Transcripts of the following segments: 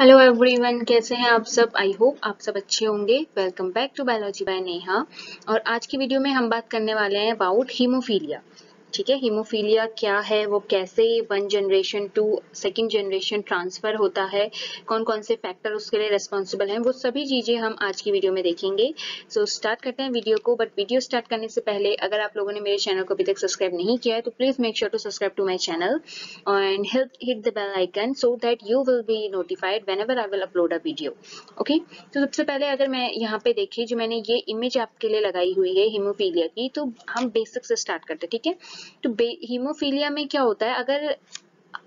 Hello everyone कैसे हैं आप सब? आई होप आप सब अच्छे होंगे। Welcome back to biology by Neha और आज की वीडियो में हम बात करने वाले हैं अबाउट हीमोफीलिया ठीक है हीमोफीलिया क्या है वो कैसे one generation to second generation transfer होता है कौन कौन से फैक्टर उसके लिए रेस्पॉन्सिबल हैं वो सभी चीज़ें हम आज की वीडियो में देखेंगे। सो so, स्टार्ट करते हैं वीडियो को बट वीडियो स्टार्ट करने से पहले अगर आप लोगों ने मेरे चैनल को अभी तक सब्सक्राइब नहीं किया है तो please make sure to subscribe to my channel and hit the bell icon so that you will be notified whenever I will upload a video okay तो सबसे पहले अगर मैं यहाँ पे देखिए जो मैंने ये इमेज आपके लिए लगाई हुई है हीमोफीलिया की तो हम बेसिक से स्टार्ट करते ठीक है? तो हीमोफीलिया में क्या होता है? अगर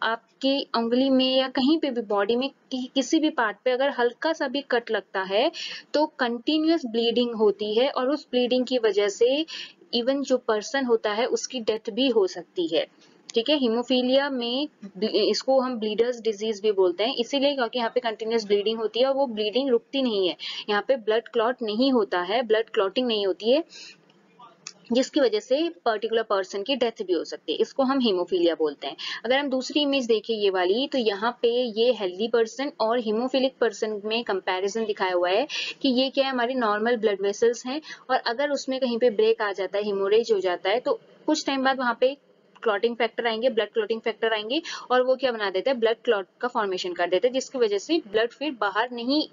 आपकी उंगली में या कहीं पे भी बॉडी में कि, किसी भी पार्ट पे अगर हल्का सा भी कट लगता है तो कंटिन्यूस ब्लीडिंग होती है और उस ब्लीडिंग की वजह से इवन जो पर्सन होता है उसकी डेथ भी हो सकती है। ठीक है? हीमोफीलिया में इसको हम ब्लीडर्स डिज़ीज़ भी बोलते हैं। इसीलिए क्योंकि यहाँ पे कंटिन्यूस ब्लीडिंग होती है और वो ब्लीडिंग रुकती नहीं है। यहाँ पे ब्लड क्लॉट नहीं होता है। ब्लड क्लॉटिंग नहीं होती है। जिसकी वजह से पर्टिकुलर पर्सन की डेथ भी हो सकती है। इसको हम हीमोफीलिया बोलते हैं। अगर हम दूसरी इमेज देखें ये वाली तो यहाँ पे ये हेल्दी पर्सन और हीमोफिलिक पर्सन में कंपैरिजन दिखाया हुआ है कि ये क्या है, हमारे नॉर्मल ब्लड वेसल्स हैं। और अगर उसमें कहीं पे ब्रेक आ जाता है हिमोरेज हो जाता है तो कुछ टाइम बाद वहाँ पे क्लॉटिंग फैक्टर आएँगे ब्लड क्लॉटिंग फैक्टर आएँगे, और वो क्या बना देते हैं? ब्लड क्लॉट का फॉर्मेशन कर देते हैं, जिसकी वजह से ब्लड फिर बाहर नहीं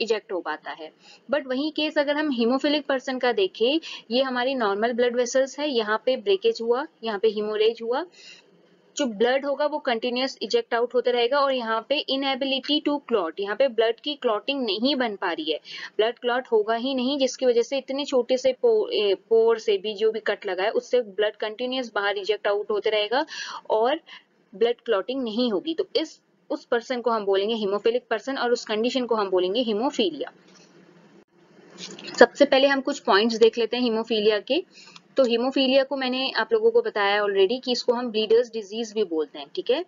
इजेक्ट हो पाता है। बट वही केस अगर हम हीमोफिलिक पर्सन का देखें, ये हमारी नॉर्मल ब्लड वेसल्स है, यहाँ पे ब्रेकेज हुआ, यहाँ पे हिमोरेज हुआ। जो ब्लड होगा वो कंटिन्यूस इजेक्ट आउट होते रहेगा और यहाँ पे इनएबिलिटी टू क्लॉट यहाँ पे ब्लड की क्लॉटिंग नहीं बन पा रही है। ब्लड क्लॉट होगा ही नहीं जिसकी वजह से इतने छोटे से पो, ए, पोर से भी जो भी कट लगा है उससे ब्लड कंटिन्यूस बाहर इजेक्ट आउट होते रहेगा और ब्लड क्लॉटिंग नहीं होगी। तो इस उस पर्सन को हम बोलेंगे हीमोफिलिक पर्सन और उस कंडीशन को हम बोलेंगे हिमोफीलिया सबसे पहले हम कुछ पॉइंट्स देख लेते हैं हिमोफीलिया के तो हीमोफीलिया को मैंने आप लोगों को बताया ऑलरेडी कि इसको हम ब्लीडर्स डिज़ीज़ भी बोलते हैं, ठीक है?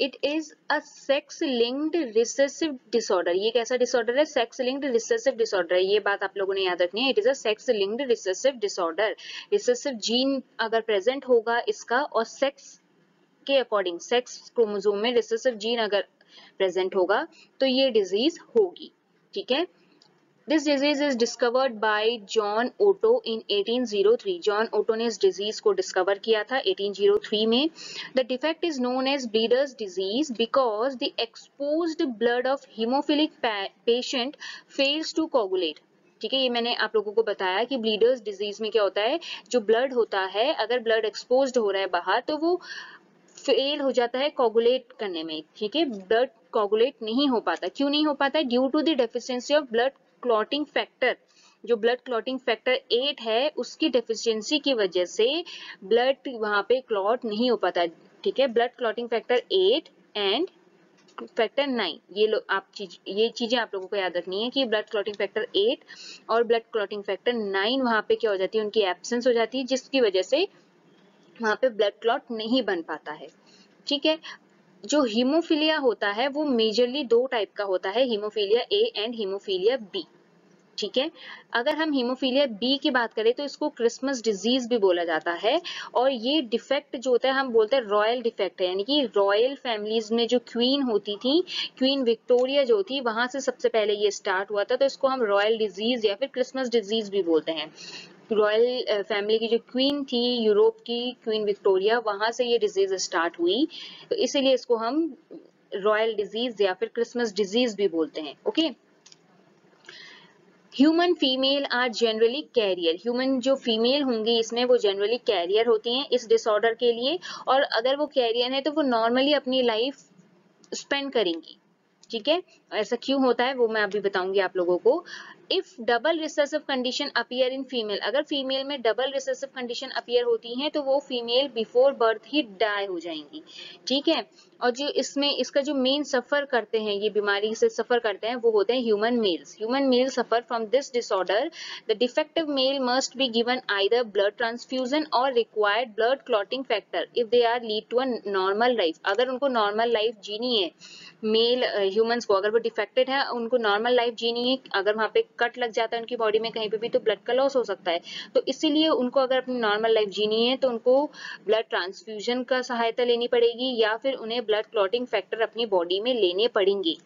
It is a sex linked recessive disorder ये कैसा डिसऑर्डर है सेक्स लिंक्ड रिसेसिव डिसऑर्डर ये बात आप लोगों ने याद रखनी है it is a sex linked recessive disorder recessive gene अगर प्रेजेंट होगा इसका और सेक्स के अकॉर्डिंग सेक्स क्रोमोजोम में रिसेसिव जीन अगर प्रेजेंट होगा तो ये डिज़ीज़ होगी, ठीक है? This disease is discovered by John Otto in 1803 John Otto ने इस डिज़ीज़ को डिस्कवर किया था 1803 में। The defect is known as bleeders disease because the exposed blood of haemophilic patient fails to coagulate ठीक है, ये मैंने आप लोगों को बताया कि ब्लीडर्स डिज़ीज़ में क्या होता है? जो ब्लड होता है, अगर ब्लड एक्सपोज हो रहा है बाहर तो वो फेल हो जाता है कोगुलेट करने में। ठीक है ब्लड कोगुलेट नहीं हो पाता। क्यों नहीं हो पाता? है due to the deficiency of blood clotting factor जो ब्लड क्लॉटिंग फैक्टर एट है, उसकी डेफिशिएंसी की वजह से ब्लड वहाँ पे क्लॉट नहीं हो पाता ठीक है? Blood clotting factor eight and factor nine ये लोग आप चीज़, ये चीज़ें आप लोगों को याद रखनी है कि ब्लड क्लॉटिंग फैक्टर एट और ब्लड क्लॉटिंग फैक्टर नाइन वहाँ पे क्या हो जाती है? उनकी एब्सेंस हो जाती है, जिसकी वजह से वहाँ पे ब्लड क्लॉट नहीं बन पाता है, ठीक है? जो हीमोफीलिया होता है, वो मेजरली दो टाइप का होता है haemophilia A and haemophilia B ठीक है? अगर हम हीमोफीलिया बी की बात करें तो इसको क्रिसमस डिज़ीज़ भी बोला जाता है। और ये डिफेक्ट जो होता है, हम बोलते हैं रॉयल डिफेक्ट है। यानी कि रॉयल फैमिलीज़ में जो क्वीन होती थी क्वीन विक्टोरिया जो थी, वहाँ से सबसे पहले ये स्टार्ट हुआ था तो इसको हम रॉयल डिज़ीज़ या फिर क्रिसमस डिज़ीज़ भी बोलते हैं। रॉयल फैमिली की जो क्वीन थी यूरोप की क्वीन विक्टोरिया वहाँ से ये डिज़ीज़ स्टार्ट हुई। तो इसीलिए इसको हम रॉयल डिज़ीज़ या फिर क्रिसमस डिज़ीज़ भी बोलते हैं okay human female are generally carrier human जो फीमेल होंगी इसमें वो जनरली कैरियर होती हैं इस डिसऑर्डर के लिए और अगर वो कैरियर है तो वो नॉर्मली अपनी लाइफ स्पेंड करेंगी। ठीक है? ऐसा क्यों होता है वो मैं अभी बताऊँगी आप लोगों को। If double recessive condition appear in female अगर फीमेल में डबल रिसेसिव कंडीशन अपियर होती है तो वो फीमेल बिफोर बर्थ ही डाई हो जाएँगी। ठीक है? और जो इसमें, इसका जो मेन सफ़र करते हैं, ये बीमारी से सफ़र करते हैं, वो होते हैं human males human male suffer from this disorder the defective male must be given either blood transfusion or required blood clotting factor if they are lead to a normal life अगर उनको नॉर्मल लाइफ जीनी है mail humans को, अगर वो defected है, उनको normal life जीनी है, अगर वहाँ पे कट लग जाता है उनकी बॉडी में कहीं पे भी तो ब्लड का लॉस हो सकता है। तो इसीलिए उनको अगर अपनी नॉर्मल लाइफ जीनी है तो उनको ब्लड ट्रांसफ्यूजन का सहायता लेनी पड़ेगी या फिर उन्हें ब्लड क्लॉटिंग फैक्टर अपनी बॉडी में लेने पड़ेंगे,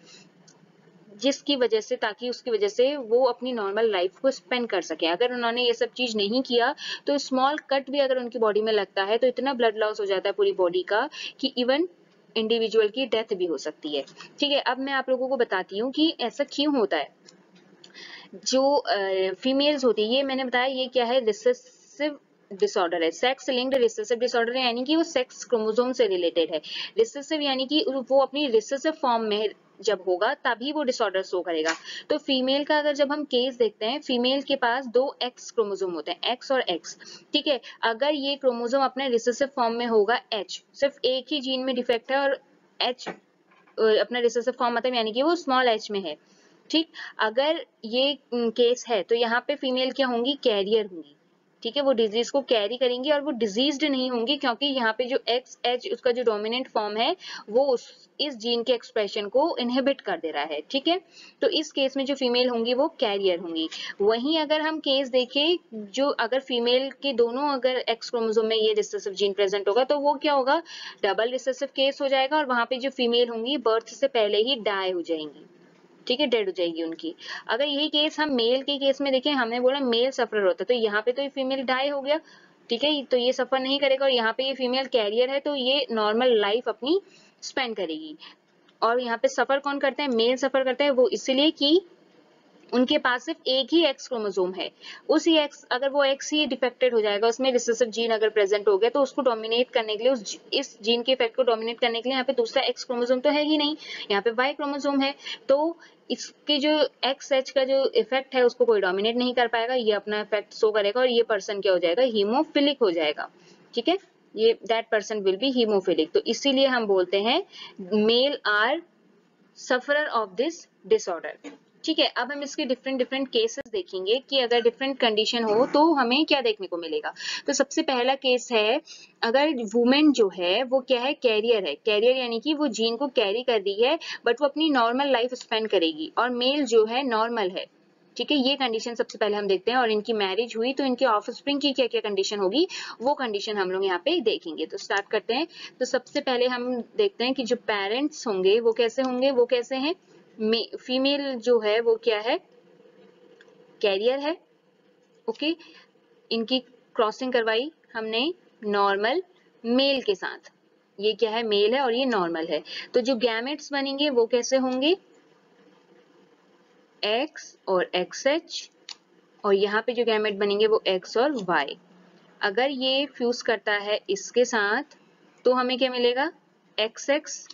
जिसकी वजह से, ताकि उसकी वजह से वो अपनी नॉर्मल लाइफ को स्पेंड कर सके। अगर उन्होंने ये सब चीज़ नहीं किया तो स्मॉल कट भी अगर उनकी बॉडी में लगता है तो इतना ब्लड लॉस हो जाता है पूरी बॉडी का, कि इवन इंडिविजुअल की डेथ भी हो सकती है। ठीक है, अब मैं आप लोगों को बताती हूँ कि ऐसा क्यों होता है। जो फीमेल्स होती है, ये मैंने बताया, ये क्या है रिसेसिव डिसऑर्डर है। सेक्स लिंक्ड रिसेसिव डिसऑर्डर यानी कि वो सेक्स क्रोमोसोम से रिलेटेड है। रिसेसिव यानी कि वो अपनी रिसेसिव फॉर्म में जब होगा, तभी वो डिसऑर्डर शो करेगा। तो फीमेल का अगर जब हम केस देखते हैं फीमेल के पास दो एक्स क्रोमोसोम होते हैं एक्स और एक्स ठीक है? अगर ये क्रोमोसोम अपने रिसेसिव फॉर्म में होगा एच सिर्फ़ एक ही जीन में डिफेक्ट है और एच अपना रिसेसिव फॉर्म मतलब यानी कि वो स्मॉल एच में है, ठीक? अगर ये केस है तो यहाँ पे फीमेल क्या होंगी? कैरियर होंगी। ठीक है, वो डिज़ीज़ को कैरी करेंगी और वो डिजीज्ड नहीं होंगी क्योंकि यहाँ पे जो एक्स एच उसका जो डोमिनेंट फॉर्म है, वो उस, इस जीन के एक्सप्रेशन को इनहिबिट कर दे रहा है, ठीक है? तो इस केस में जो फीमेल होंगी, वो कैरियर होंगी। वहीं अगर हम केस देखें, जो अगर फीमेल के दोनों अगर एक्स क्रोमोजोम में ये रिसेसिव जीन प्रेजेंट होगा तो वो क्या होगा? डबल रिसेसिव केस हो जाएगा और वहाँ पे जो फीमेल होंगी बर्थ से पहले ही डाई हो जाएँगी। ठीक है डेड हो जाएगी उनकी। अगर यही केस हम मेल के केस में देखें, हमने बोला मेल सफ़र होता है तो यहाँ पे तो ये फीमेल डाई हो गया, ठीक है? तो ये सफ़र नहीं करेगा और यहाँ पे ये फीमेल कैरियर है तो ये नॉर्मल लाइफ अपनी स्पेंड करेगी। और यहाँ पे सफ़र कौन करते हैं? मेल सफ़र करते हैं, वो इसलिए कि उनके पास सिर्फ़ एक ही एक्स क्रोमोसोम है। उसी एक्स अगर वो एक्स ही डिफेक्टेड हो जाएगा, उसमें रिसेसिव जीन अगर प्रेजेंट हो गया तो उसको डोमिनेट करने के लिए, उस इस जीन के इफ़ेक्ट को डोमिनेट करने के लिए यहाँ पे दूसरा एक्स क्रोमोसोम तो है ही नहीं। यहाँ पे वाई क्रोमोसोम है तो इसके जो एक्स एच का जो इफ़ेक्ट है, उसको कोई डोमिनेट नहीं कर पाएगा, ये अपना इफ़ेक्ट शो करेगा और ये पर्सन क्या हो जाएगा? हीमोफिलिक हो जाएगा। ठीक है? ये that person will be haemophilic तो इसीलिए हम बोलते हैं male are sufferer of this disorder ठीक है, अब हम इसके डिफरेंट डिफरेंट केसेस देखेंगे कि अगर डिफरेंट कंडीशन हो तो हमें क्या देखने को मिलेगा। तो सबसे पहला केस है, अगर वुमेन जो है, वो क्या है कैरियर है। कैरियर यानी कि वो जीन को कैरी कर रही है बट वो अपनी नॉर्मल लाइफ स्पेंड करेगी और मेल जो है नॉर्मल है। ठीक है, ये कंडीशन सबसे पहले हम देखते हैं और इनकी मैरिज हुई तो इनके ऑफ़ की क्या क्या कंडीशन होगी, वो कंडीशन हम लोग यहाँ पे देखेंगे। तो स्टार्ट करते हैं। तो सबसे पहले हम देखते हैं कि जो पेरेंट्स होंगे, वो कैसे होंगे, वो कैसे हैं? फीमेल जो है, वो क्या है? कैरियर है। ओके इनकी क्रॉसिंग करवाई हमने नॉर्मल मेल के साथ। ये क्या है? मेल है और ये नॉर्मल है। तो जो गैमेट्स बनेंगे, वो कैसे होंगे? एक्स और एक्स एच और यहाँ पे जो गैमेट बनेंगे, वो एक्स और वाई अगर ये फ्यूज करता है इसके साथ तो हमें क्या मिलेगा? एक्स एक्स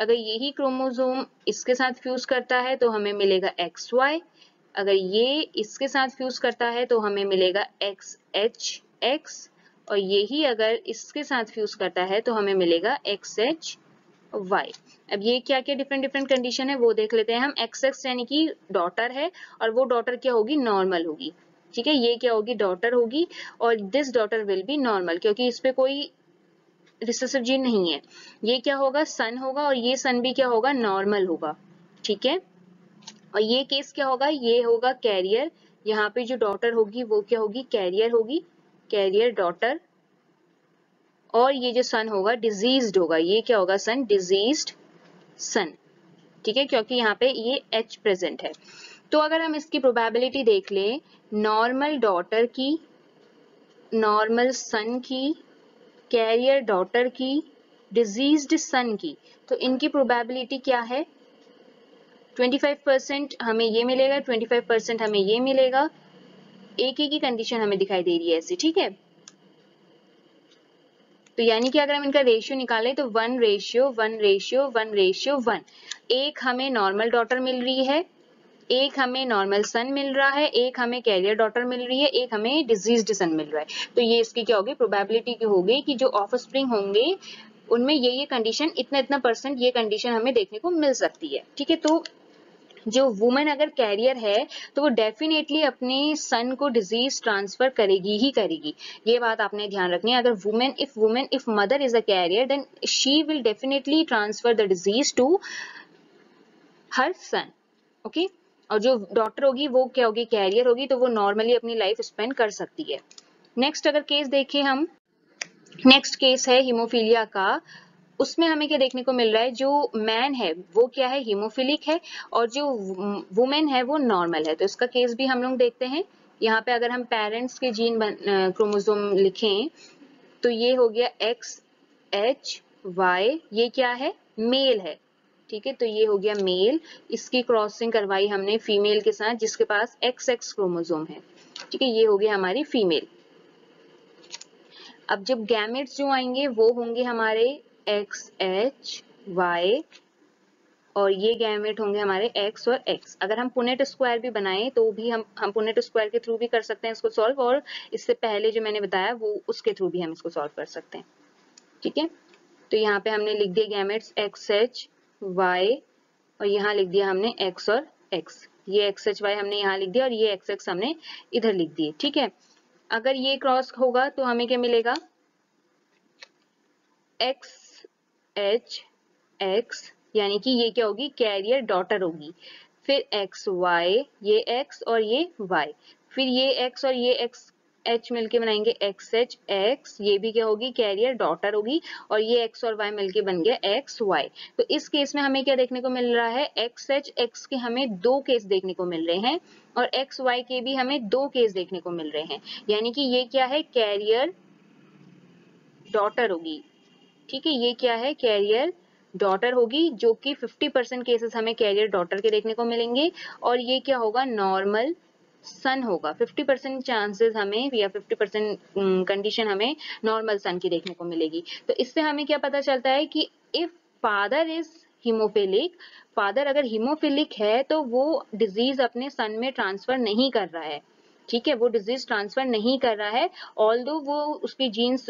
अगर यही क्रोमोसोम इसके साथ फ्यूज करता है तो हमें मिलेगा एक्स वाई अगर ये इसके साथ फ्यूज करता है तो हमें मिलेगा एक्स एच एक्स और यही अगर इसके साथ फ्यूज करता है तो हमें मिलेगा एक्स एच वाई अब ये क्या क्या डिफरेंट डिफरेंट कंडीशन है, वो देख लेते हैं हम। एक्स एक्स यानी कि डॉटर है, और वो डॉटर क्या होगी? नॉर्मल होगी। ठीक है, ये क्या होगी? डॉटर होगी, और this daughter will be normal क्योंकि इस पे कोई रिसेसिव जीन नहीं है। ये क्या होगा? सन होगा और ये सन भी क्या होगा? नॉर्मल होगा। ठीक है? और ये केस क्या होगा? ये होगा कैरियर। यहाँ पे जो डॉटर होगी, वो क्या होगी? कैरियर होगी। Carrier daughter. और ये जो सन होगा, डिजीज्ड होगा। ये क्या होगा सन? डिज़ीज़ सन। ठीक है? क्योंकि यहाँ पे ये एच प्रेजेंट है। तो अगर हम इसकी प्रोबेबिलिटी देख ले, नॉर्मल डॉटर की, नॉर्मल सन की कैरियर डॉटर की डिजीज्ड सन की तो इनकी प्रोबेबिलिटी क्या है? 25 परसेंट हमें ये मिलेगा 25 परसेंट हमें ये मिलेगा। एक ही कंडीशन हमें दिखाई दे रही है ऐसी, ठीक है? तो यानी कि अगर हम इनका रेशियो निकालें तो one ratio one ratio one ratio one एक हमें नॉर्मल डॉटर मिल रही है एक हमें नॉर्मल सन मिल रहा है, एक हमें कैरियर डॉटर मिल रही है, एक हमें डिज़ीज़ सन मिल रहा है। तो ये इसकी क्या होगी? प्रोबेबिलिटी की होगी कि जो ऑफ़ होंगे, उनमें ये ये कंडीशन इतना इतना परसेंट ये कंडीशन हमें देखने को मिल सकती है। ठीक है? तो जो वुमेन अगर कैरियर है तो वो डेफिनेटली अपने सन को डिज़ीज़ ट्रांसफ़र करेगी ही करेगी। ये बात आपने ध्यान रखनी है। अगर women if women if mother is a carrier then she will definitely transfer the disease to her son okay और जो डॉक्टर होगी, वो क्या होगी कैरियर होगी तो वो नॉर्मली अपनी लाइफ स्पेंड कर सकती है। नेक्स्ट अगर केस देखें हम नेक्स्ट केस है हीमोफीलिया का। उसमें हमें क्या देखने को मिल रहा है, जो मैन है, वो क्या है हीमोफिलिक है, और जो वुमेन है, वो नॉर्मल है। तो इसका केस भी हम लोग देखते हैं। यहाँ पे अगर हम पेरेंट्स के जीन क्रोमोसोम लिखें तो ये हो गया एक्स एच वाई ये क्या है मेल है। ठीक है? तो ये हो गया मेल इसकी क्रॉसिंग करवाई हमने फीमेल के साथ, जिसके पास एक्स एक्स क्रोमोजोम है। ठीक है? ये हो गया हमारी फीमेल अब जब गैमेट्स जो आएँगे, वो होंगे हमारे एक्स एच वाई और ये गैमेट होंगे हमारे x और x. अगर हम पुनेट स्क्वायर भी बनाएँ तो भी हम हम पुनेट स्क्वायर के थ्रू भी कर सकते हैं इसको सॉल्व और इससे पहले जो मैंने बताया, वो उसके थ्रू भी हम इसको सॉल्व कर सकते हैं। ठीक है? तो यहाँ पे हमने लिख दिया गैमेट्स एक्स एच वाई और यहाँ लिख दिया हमने x और x ये एक्स एच वाई हमने यहाँ लिख दिया और ये एक्स एक्स हमने इधर लिख दिए, ठीक है? अगर ये क्रॉस होगा तो हमें क्या मिलेगा? एक्स एच एक्स यानी कि ये क्या होगी? कैरियर डॉटर होगी। फिर एक्स वाई ये एक्स और ये वाई फिर ये एक्स और ये एक्स एच मिलके बनाएँगे एक्स एच एक्स ये भी क्या होगी? कैरियर डॉटर होगी और ये एक्स और वाई मिलके बन गया एक्स वाई तो इस केस में हमें क्या देखने को मिल रहा है? एक्स एच एक्स के हमें दो केस देखने को मिल रहे हैं और एक्स वाई के भी हमें दो केस देखने को मिल रहे हैं। यानी कि ये क्या है? कैरियर डॉटर होगी। ठीक है, ये क्या है? कैरियर डॉटर होगी, जो कि 50 परसेंट केसेस हमें कैरियर डॉटर के देखने को मिलेंगे और ये क्या होगा? नॉर्मल सन होगा। 50 परसेंट चांसेस हमें या 50 परसेंट कंडीशन हमें नॉर्मल सन की देखने को मिलेगी। तो इससे हमें क्या पता चलता है कि if father is hemophilic father अगर हीमोफिलिक है तो वो डिज़ीज़ अपने सन में ट्रांसफ़र नहीं कर रहा है। ठीक है, वो डिज़ीज़ ट्रांसफ़र नहीं कर रहा है ऑल वो उसकी जीन्स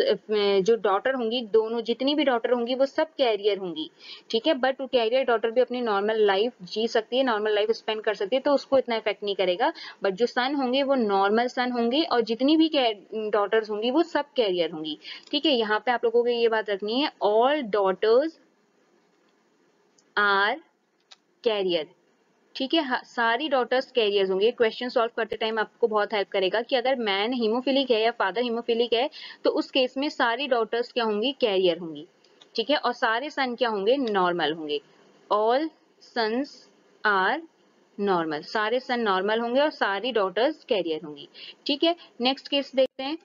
जो डॉटर होंगी, दोनों जितनी भी डॉटर होंगी, वो सब कैरियर होंगी, ठीक है बट कैरियर डॉटर भी अपनी नॉर्मल लाइफ जी सकती है नॉर्मल लाइफ स्पेंड कर सकती है तो उसको इतना इफ़ेक्ट नहीं करेगा बट जो सन होंगे, वो नॉर्मल सन होंगे, और जितनी भी डॉटर्स होंगी, वो सब कैरियर होंगी, ठीक है, यहाँ पे आप लोगों को ये बात रखनी है ऑल डॉटर्स आर कैरियर ठीक है सारी डॉटर्स कैरियर्स होंगे। क्वेश्चन सॉल्व करते टाइम आपको बहुत हेल्प करेगा कि अगर मैन हीमोफिलिक है या फादर हीमोफिलिक है तो उस केस में सारी डॉटर्स क्या होंगी? कैरियर होंगी। ठीक है, और सारे सन क्या होंगे? नॉर्मल होंगे। ऑल सन्स आर नॉर्मल सारे सन नॉर्मल होंगे और सारी डॉटर्स कैरियर होंगी। ठीक है नेक्स्ट केस देखते हैं।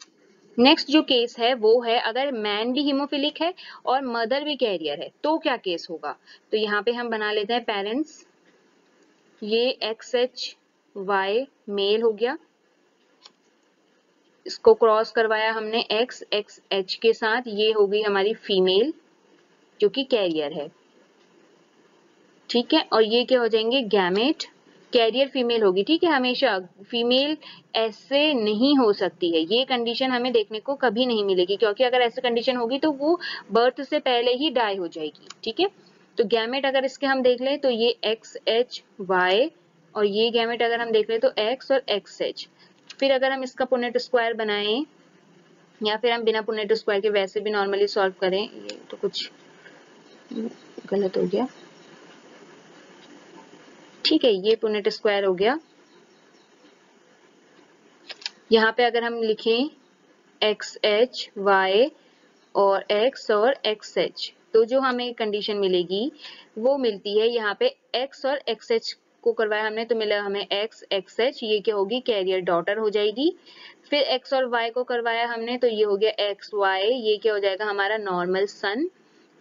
नेक्स्ट जो केस है, वो है अगर मैन भी हीमोफिलिक है और मदर भी कैरियर है तो क्या केस होगा? तो यहाँ पे हम बना लेते हैं पेरेंट्स ये एक्स एच वाई मेल हो गया। इसको क्रॉस करवाया हमने एक्स एक्स एच के साथ। ये हो गई हमारी फीमेल जो कि कैरियर है। ठीक है? और ये क्या हो जाएँगे? गैमेट कैरियर फीमेल होगी। ठीक है? हमेशा फीमेल ऐसे नहीं हो सकती है। ये कंडीशन हमें देखने को कभी नहीं मिलेगी, क्योंकि अगर ऐसे कंडीशन होगी तो वो बर्थ से पहले ही डाई हो जाएगी। ठीक है? तो गैमेट अगर इसके हम देख लें तो ये एक्स एच वाई और ये गैमेट अगर हम देख लें तो एक्स और एक्स एच फिर अगर हम इसका पुनेट स्क्वायर बनाएँ, या फिर हम बिना पुनेट स्क्वायर के वैसे भी नॉर्मली सॉल्व करें, ये तो कुछ गलत हो गया। ठीक है, ये पुनेट स्क्वायर हो गया। यहाँ पे अगर हम लिखें एक्स एच वाई और एक्स और एक्स एच तो जो हमें कंडीशन मिलेगी, वो मिलती है यहाँ पे x और एक्स एच को करवाया हमने तो मिला हमें x एक्स एच ये क्या होगी? कैरियर डॉटर हो जाएगी। फिर x और y को करवाया हमने तो ये हो गया एक्स वाई ये क्या हो जाएगा? हमारा नॉर्मल सन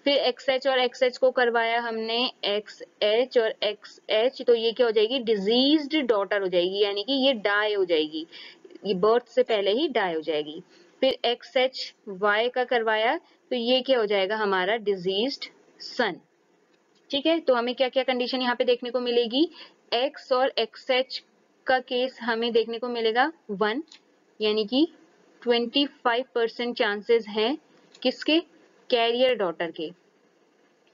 फिर एक्स एच और एक्स एच को करवाया हमने एक्स एच और एक्स एच तो ये क्या हो जाएगी? डिजीज्ड डॉटर हो जाएगी, यानी कि ये डाई हो जाएगी। ये बर्थ से पहले ही डाई हो जाएगी। फिर एक्स एच वाई का करवाया तो ये क्या हो जाएगा हमारा डिजीज्ड सन ठीक है? तो हमें क्या क्या कंडीशन यहाँ पे देखने को मिलेगी? एक्स और एक्स एच का केस हमें देखने को मिलेगा वन यानी कि 25 परसेंट चांसेस हैं किसके? कैरियर डॉटर के.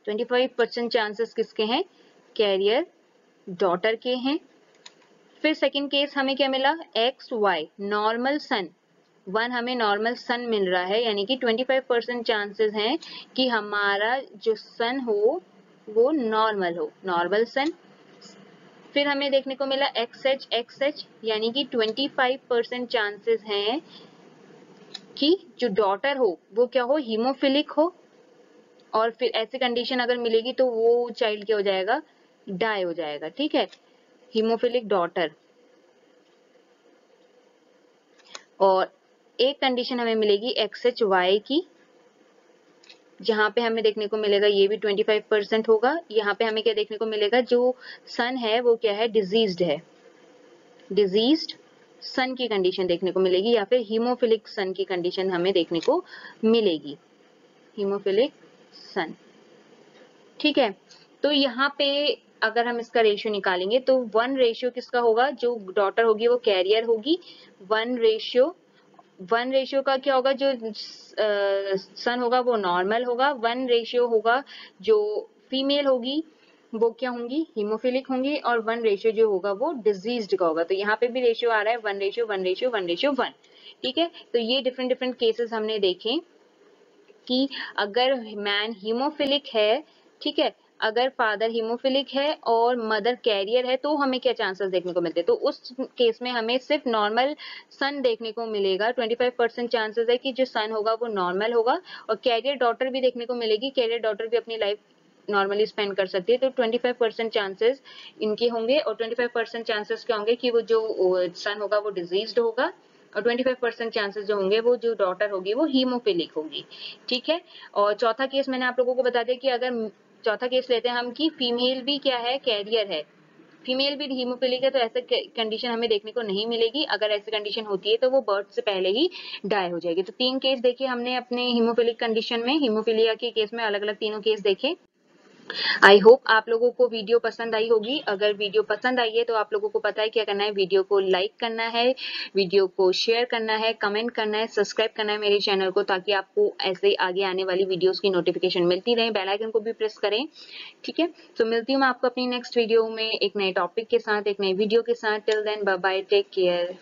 25 परसेंट चांसेस किसके हैं? कैरियर डॉटर के हैं. फिर सेकंड केस हमें क्या मिला? X Y normal son one हमें नॉर्मल सन मिल रहा है, यानी कि 25 परसेंट चांसेस हैं कि हमारा जो सन हो, वो नॉर्मल हो नॉर्मल सन फिर हमें देखने को मिला एक्स एच एक्स एच यानी कि 25 परसेंट चांसेस हैं कि जो डॉटर हो, वो क्या हो हीमोफिलिक हो। और फिर ऐसी कंडीशन अगर मिलेगी तो वो चाइल्ड क्या हो जाएगा डाई हो जाएगा, ठीक है? हीमोफिलिक डॉटर और एक कंडीशन हमें मिलेगी एक्स एच वाई की, जहाँ पे हमें देखने को मिलेगा ये भी 25 परसेंट होगा। यहाँ पे हमें क्या देखने को मिलेगा? जो सन है, वो क्या है? डिजीज्ड है। डिजीज्ड सन की कंडीशन देखने को मिलेगी, या फिर हीमोफिलिक सन की कंडीशन हमें देखने को मिलेगी। हीमोफिलिक सन ठीक है? तो यहाँ पे अगर हम इसका रेशियो निकालेंगे तो वन रेशियो किसका होगा? जो डॉटर होगी, वो कैरियर होगी। वन रेशियो वन रेशियो का क्या होगा? जो सन होगा वो नॉर्मल होगा। वन रेशियो होगा जो फीमेल होगी, वो क्या होंगी? हीमोफिलिक होंगी और वन रेशियो जो होगा वो डिज़ीज़ का होगा। तो यहाँ पे भी रेशियो आ रहा है। One ratio one ratio one ratio one. ठीक है? तो ये डिफरेंट डिफरेंट केसेस हमने देखे कि अगर मैन हीमोफिलिक है, ठीक है अगर फादर हीमोफिलिक है और मदर कैरियर है तो हमें क्या चांसेस देखने को मिलते? हैं तो उस केस में हमें सिर्फ़ नॉर्मल सन देखने को मिलेगा। 25 परसेंट चांसेस है कि जो सन होगा, वो नॉर्मल होगा। और कैरियर डॉटर भी देखने को मिलेगी। कैरियर डॉटर भी अपनी लाइफ नॉर्मली स्पेंड कर सकती है। तो 25 परसेंट चांसेस इनके होंगे और 25 परसेंट चांसेस क्या होंगे कि वो जो सन होगा, वो डिज़ीज़ होगा। और 25 परसेंट चांसेस जो होंगे, वो जो डॉटर होगी, वो हीमोफिलिक होगी। ठीक है? और चौथा केस मैंने आप लोगों को बता दिया कि अगर चौथा केस लेते हैं हम कि फीमेल भी क्या है? कैरियर है। फीमेल भी हीमोफिलिक है तो ऐसा कंडीशन हमें देखने को नहीं मिलेगी। अगर ऐसी कंडीशन होती है तो वो बर्थ से पहले ही डाई हो जाएगी। तो तीन केस देखे हमने अपने हीमोफिलिक कंडीशन में। हीमोफिलिया के केस में अलग अलग तीनों केस देखे। आई होप आप लोगों को वीडियो पसंद आई होगी। अगर वीडियो पसंद आई है तो आप लोगों को पता है क्या करना है। वीडियो को लाइक करना है, वीडियो को शेयर करना है कमेंट करना है सब्सक्राइब करना है मेरे चैनल को ताकि आपको ऐसे आगे आने वाली वीडियोस की नोटिफिकेशन मिलती रहे। बेल आइकन को भी प्रेस करें, ठीक है? तो मिलती हूँ मैं आपको अपनी नेक्स्ट वीडियो में एक नए टॉपिक के साथ, एक नई वीडियो के साथ। Till then bye take care